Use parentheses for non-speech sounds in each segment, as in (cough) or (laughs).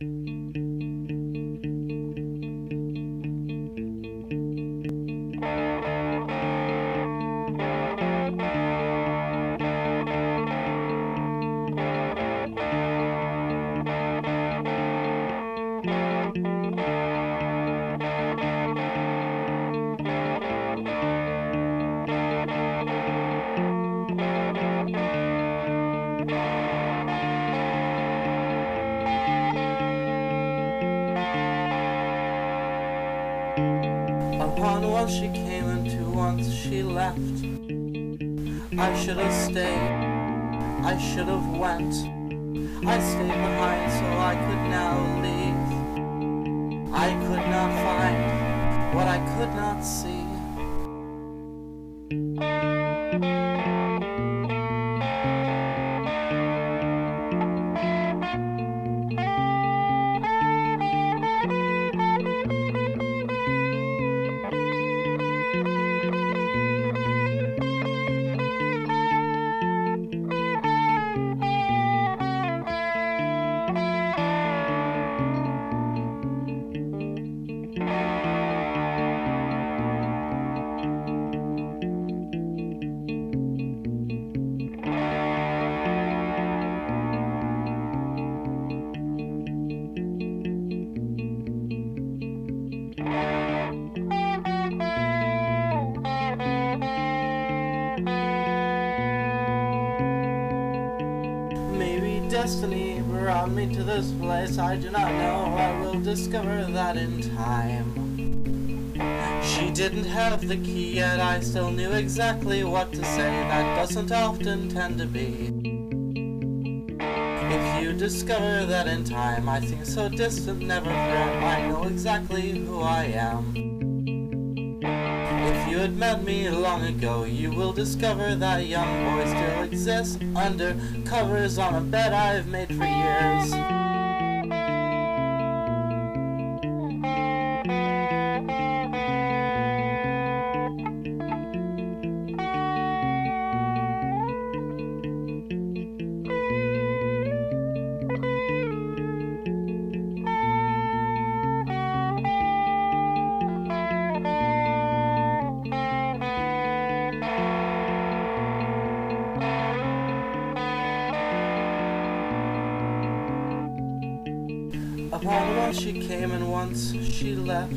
Upon she came into once she left. I should have stayed, I should have went. I stayed behind so I could now leave. I could not find what I could not see. Destiny brought me to this place. I do not know. I will discover that in time. She didn't have the key yet. I still knew exactly what to say. That doesn't often tend to be. If you discover that in time, I seem so distant, never from. I know exactly who I am. If you had met me long ago, you will discover that young boy still exists under covers on a bed I've made for years. Upon once she came and once she left.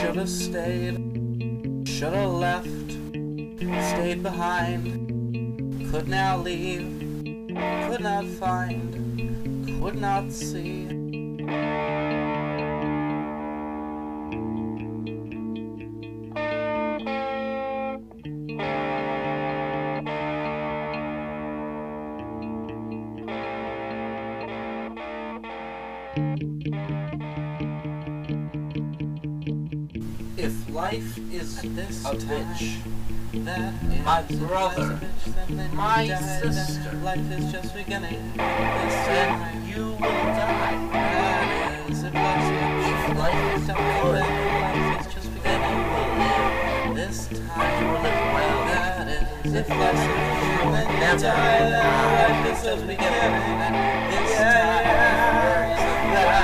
Should have stayed, should have left, stayed behind. Could now leave, could not find, could not see. If life is this A time, bitch. that is My brother. bitch, then My sister. Life is just beginning. This time, you will die. that is if a bitch, If life is good, life is just beginning. you will live. This You will time, live well. that is a bitch, then you never die, then die. life is just beginning.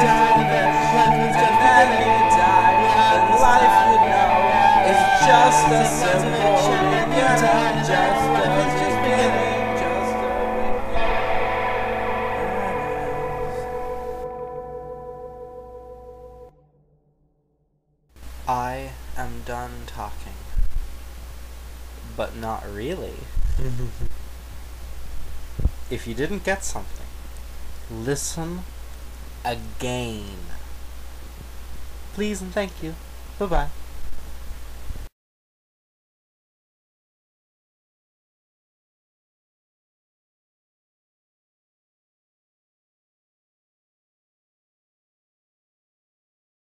just beginning. This time. Must be. Just a simple beginning, just a just beginning, just a I am done talking. But not really. (laughs) if you didn't get something, listen again. Please and thank you. Bye bye.